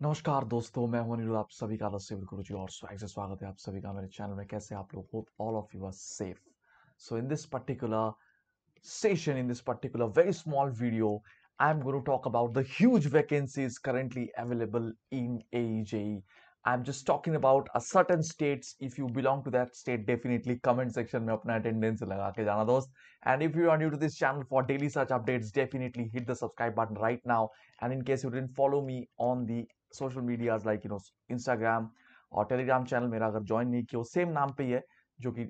नमस्कार दोस्तों, मैं हूँ अनिरुद्ध। आप सभी का सिविल गुरु जी और से स्वागत है आप सभी का मेरे चैनल में। कैसे आप लोग? Hope all of you are safe so in this particular session in this particular very small video I am going to talk about the huge vacancies currently available in a I am just talking about a certain state if you belong to that state definitely comment section में अपना attendance लगा के जाना दोस्त। And if you to this channel for daily search updates definitely hit the subscribe button right now and in case you did follow me on the social medias like you know Instagram और Telegram channel मेरा अगर join नहीं किया same नाम पे ही है, जो कि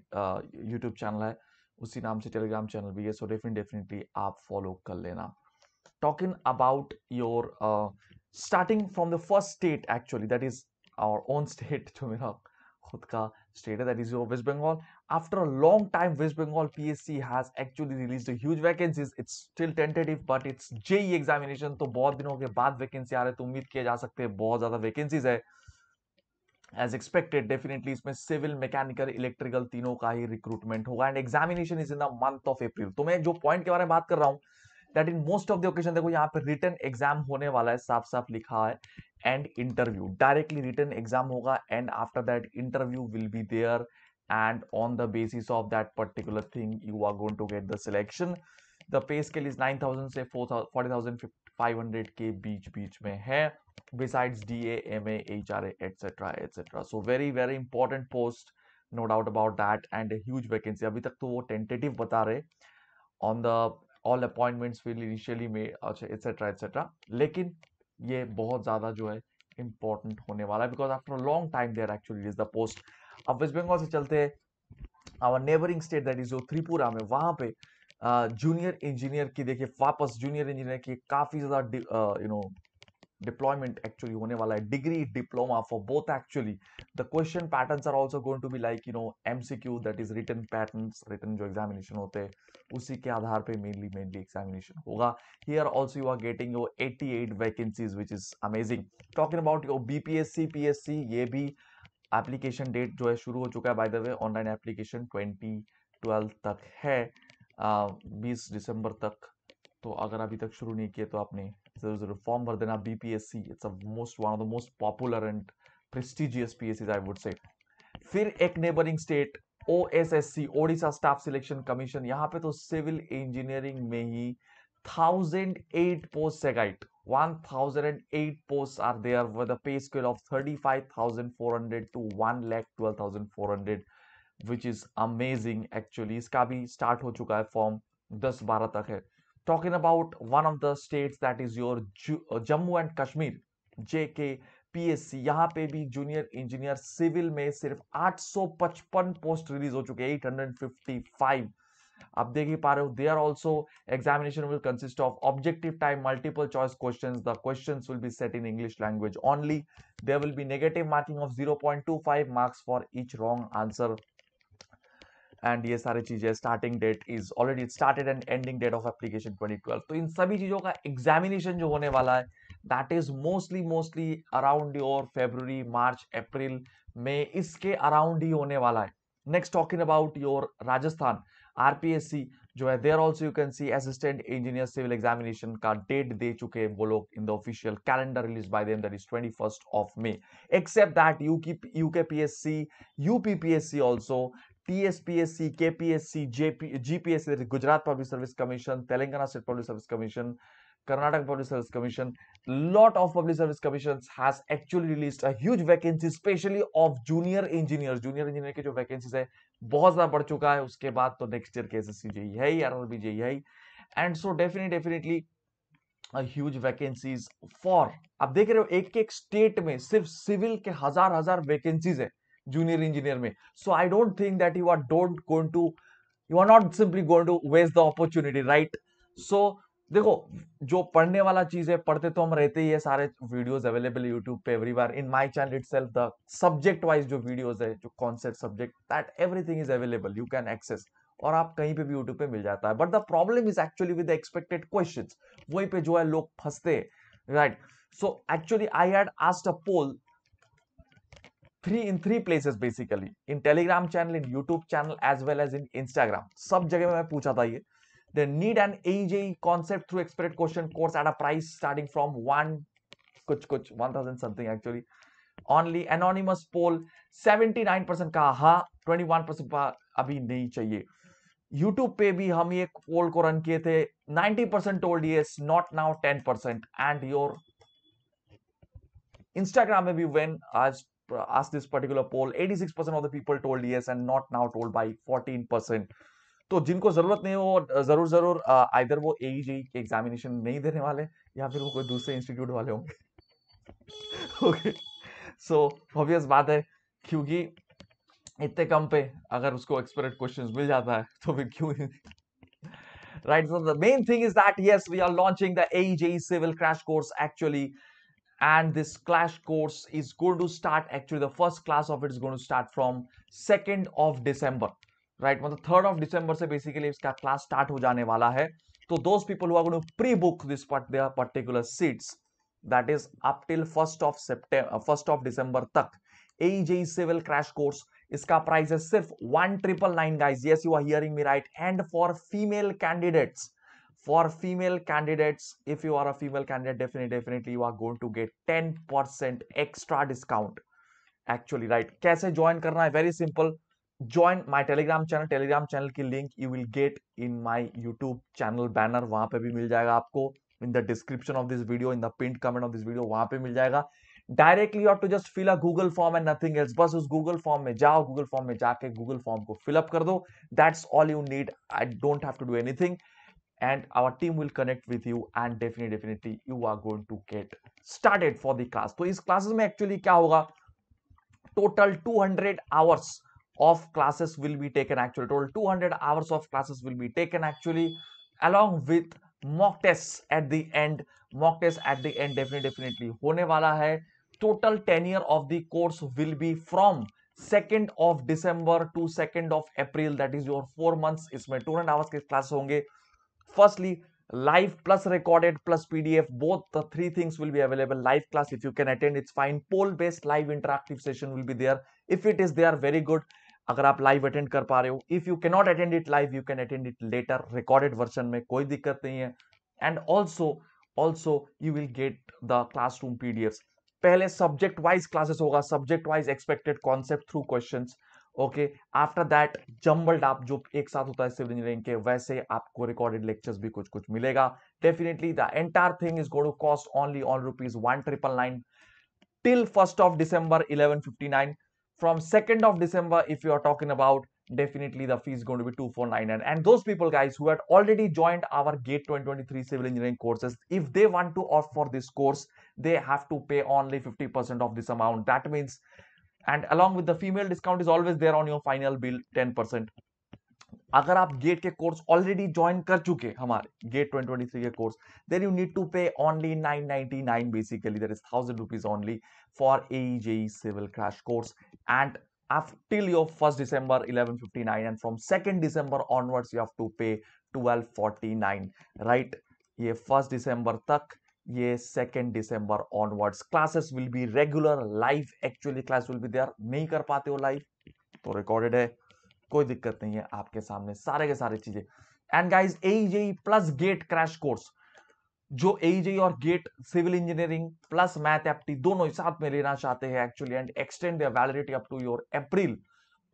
यूट्यूब चैनल है, उसी नाम से टेलीग्राम चैनल भी है सो डेफिनेट डेफिनेटली आप फॉलो कर लेना। Talking about your starting from the first state actually that is our own state जो मेरा खुद का स्टेट है that is your West Bengal after a long time, west bengal psc has actually released a huge vacancies. It's still tentative, but it's je examination. तो बहुत दिनों के बाद वैकेंसी आ रहे तो उम्मीद किया जा सकते हैं बहुत ज़्यादा वैकेंसीज है। एज एक्सपेक्टेड डेफिनेटली इसमें सिविल मैकेनिकल इलेक्ट्रिकल तीनों का ही रिक्रूटमेंट होगा। And examination is in the month of April तो मैं जो पॉइंट के बारे में बात कर रहा हूँ that in most of the occasion देखो यहाँ पे रिटर्न एग्ज़ाम होने वाला है साफ़ साफ़ लिखा है and interview directly written exam होगा and after that interview will be there and on the basis of that particular thing you are going to get the selection the pay scale is 9000 से 40500 के बीच बीच में है besides DA, MA, HRA, etc. etc. So very very important post, no doubt about that, and a huge vacancy. अभी तक तो वो tentative बता रहे on the all appointments will initially made अच्छा etc. etc. लेकिन ये बहुत ज्यादा जो है important होने वाला है because after a long time they are actually is the post अब वेस्ट बंगाल से चलते हैं our neighbouring state that is जो त्रिपुरा में, वहाँ पे जूनियर इंजीनियर की देखिए, वापस जूनियर इंजीनियर की काफ़ी ज़्यादा यू नो डिप्लॉयमेंट एक्चुअली होने वाला है। Degree diploma for both actually the question patterns are also going to be like you know MCQ that is written patterns written जो एग्जामिनेशन होते हैं, उसी के आधार पे मेनली मेनली एग्जामिनेशन होगा। Here also you are getting your 88 vacancies which is amazing talking about your BPSC PSC ये भी एप्लीकेशन डेट जो है शुरू हो चुका है by the way online application 2012 तक है बीस दिसंबर तक। तो अगर अभी तक शुरू नहीं किए तो आपने ज़रूर ज़रूर फॉर्म भर देना। BPSC it's a most one of the most popular and prestigious PSC I would say फिर एक neighbouring state O S S C Odisha staff selection commission यहाँ पे तो सिविल इंजीनियरिंग में ही थाउज़ेंड एट पोस्ट सेगाइट 1008 posts are there with a pay scale of 35,400 to 1,12,400 which is amazing actually इसका भी start हो चुका है form 10-12 तक है talking about one of the states that is your Jammu and Kashmir JK PSC यहाँ पे भी जूनियर इंजीनियर सिविल में सिर्फ़ 855 पोस्ट रिलीज़ हो चुके हैं 855 आप देख ही पा रहे हो they are also examination will consist of objective time multiple choice question the question will be set in English language only there will be negative marking of 0.25 marks for each wrong answer and ये सारी चीज़ें starting date is already started and ending date of application 2012 तो इन सभी चीज़ों का examination जो होने वाला है that is mostly mostly around your February March April में इसके अराउंड ही होने वाला है. Next talking about your Rajasthan RPSC जो है there also you can see assistant engineer civil examination का डेट दे चुके हैं वो लोग in the official calendar release by them that is 21st of May except that UK UKPSC UPPSC P G P S C Gujarat public service commission Telangana state public service commission Karnataka Public Service Commission, lot of public service commissions has actually released a huge vacancy, especially of junior engineers. Junior engineer के जो vacancies है बहुत ज़्यादा बढ़ चुका है उसके बाद तो next year केसेस जेई है ही आरआरबी जेई है and so definitely definitely huge vacancies for अब देख रहे हो एक एक स्टेट में सिर्फ़ सिविल के हज़ार हज़ार वैकेंसीज है जूनियर इंजीनियर में so I don't think that you are don't going to you are not simply going to waste the opportunity right so देखो, जो पढ़ने वाला चीज़ है, पढ़ते तो हम रहते ही है, सारे वीडियोस अवेलेबल यूट्यूब पे everywhere in my channel itself the subject wise जो वीडियोस है, जो concept subject that everything is available you can access और आप कहीं पे भी यूट्यूब पे मिल जाता है। But the problem is actually with expected question वहीं पे जो है, लोग फंसते right so actually I had asked a poll three in three places basically in Telegram channel in YouTube channel as well as in Instagram सब जगह मैं पूछा था ये। They need an AJE concept through expert question course at a price starting from 1 कुछ कुछ 1000 something actually only anonymous poll 79% का हाँ 21% का अभी नहीं चाहिए यूट्यूब पे भी हम ये पोल को रन किए थे 90% told yes not now 10% and your Instagram में भी व्हेन आज asked this particular poll 86% of the people told yes and not now told by 14% तो जिनको ज़रूरत नहीं है, वो ज़रूर ज़रूर इधर वो ए जी एग्जामिनेशन नहीं देने वाले या फिर वो कोई दूसरे इंस्टीट्यूट वाले होंगे। ओके सो ऑबियस बात है, क्योंकि इतने कम पे अगर उसको एक्सपर्ट क्वेश्चंस मिल जाता है तो फिर क्यों right the main thing is that yes we are launching the A G civil crash course actually and this clash course is going to start actually the first class of it is going to start from second of December right मतलब third of December से basically इसका class start हो जाने वाला है। तो those people who pre book this particular seats that is uptil first of September first of December तक। AE J civil crash इसका प्राइस है सिर्फ़ one triple nine guys yes you are hearing me right and for female candidates for female candidates if you are a female candidate definitely you are going to get ten percent extra discount actually right कैसे join करना है? Very simple join my Telegram channel Telegram channel की link you will get in my YouTube channel banner वहाँ पर भी मिल जाएगा आपको. In the description of this video in the pinned comment of this video वहाँ पे मिल जाएगा. डायरेक्टली और to just fill a Google form and nothing else बस उस गूगल फॉर्म में जाओ. गूगल फॉर्म में जाके गूगल फॉर्म को फिलअप कर दो. That's all you need I don't have to do anything and our team will connect with you and definitely you are going to get started for the तो इस classes में actually क्या होगा? Total two hundred hours of classes will be taken actually. Total 200 hours of classes will be taken actually along with mock tests at the end. Mock tests at the end definitely definitely hone wala hai total tenure of the course will be from 2nd of december to 2nd of april. That is your 4 months. isme 200 hours ke class honge firstly live plus recorded plus pdf both the three things will be available. Live class if you can attend it's fine. Poll based live interactive session will be there. If it is there very good. अगर आप live attend कर पा रहे हो if you cannot attend it live you can attend it later recorded version में कोई दिक्कत नहीं है। And also also you will get the classroom PDF पहले सब्जेक्ट वाइज क्लासेस होगा subject wise expected concept through question okay after that jumbled आप जो एक साथ होता है, सिविल इंजीनियरिंग के, वैसे आपको रिकॉर्डेड लेक्चर्स भी कुछ कुछ मिलेगा। Definitely the entire thing is go to cost only on rupees one triple nine till 1st of December 1159 from 2nd of December if you are talking about definitely the fee is going to be 249 and, and those people guys who had already joined our gate 2023 civil engineering courses if they want to opt for this course they have to pay only 50% of this amount. That means and along with the female discount is always there on your final bill 10% अगर आप gate के course already join कर चुके हमारे GATE 2023 के course then you need to pay only 999 basically there is thousand rupees only for AJE civil crash course and till your first December 1159 and from second December onwards you have to pay 1249 right right? ये first December तक, ये second December onwards classes will be regular live actually class will be there नहीं कर पाते हो live तो recorded है। कोई दिक्कत नहीं है आपके सामने सारे के सारे चीज़ें। And guys AE plus GATE crash course जो एई और GATE civil engineering plus math apti दोनों साथ में लेना चाहते हैं actually and extend validity up to your April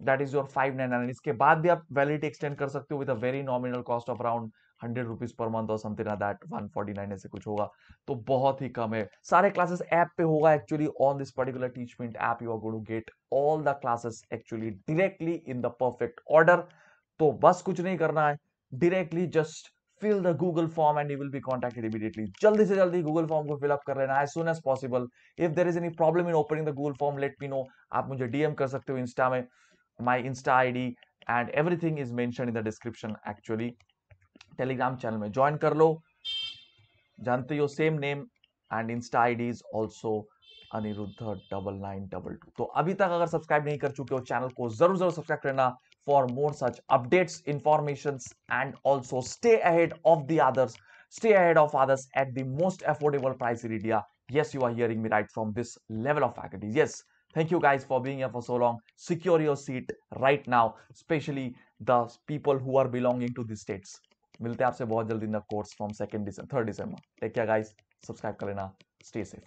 that is your five nine इसके बाद भी आप वैलिडिटी एक्सटेंड कर सकते हो with a very nominal cost of around hundred rupees per month और समथिंग ना दैट वन फोर्टी नाइन ऐसे कुछ होगा। तो बहुत ही कम है। सारे क्लासेस ऐप पे होगा actually on this particular Teachmint app you are go to get all the classes actually directly in the perfect order तो बस कुछ नहीं करना है। Directly just fill the Google form and you will be contacted immediately जल्दी से जल्दी Google form को फिलअप कर लेना as soon as possible if there is any problem in opening the Google form let me know आप मुझे DM कर सकते हो इंस्टा में। My Insta I D and everything is mentioned in the description actually Telegram channel में join कर लो। जानते हो same name and Insta I D is also Aniruddh double nine double two तो अभी तक अगर सब्सक्राइब नहीं कर चुके हो चैनल को ज़रूर ज़रूर सब्सक्राइब करना for more such updates information and also stay ahead of the others stay ahead of others at the most affordable price in India yes you are hearing me right from this level of faculties yes thank you guys for being for so long secure your seat right now specially the people who are belonging to this states मिलते हैं आपसे बहुत जल्दी in the course from second third December take care guys subscribe कर लेना. Stay safe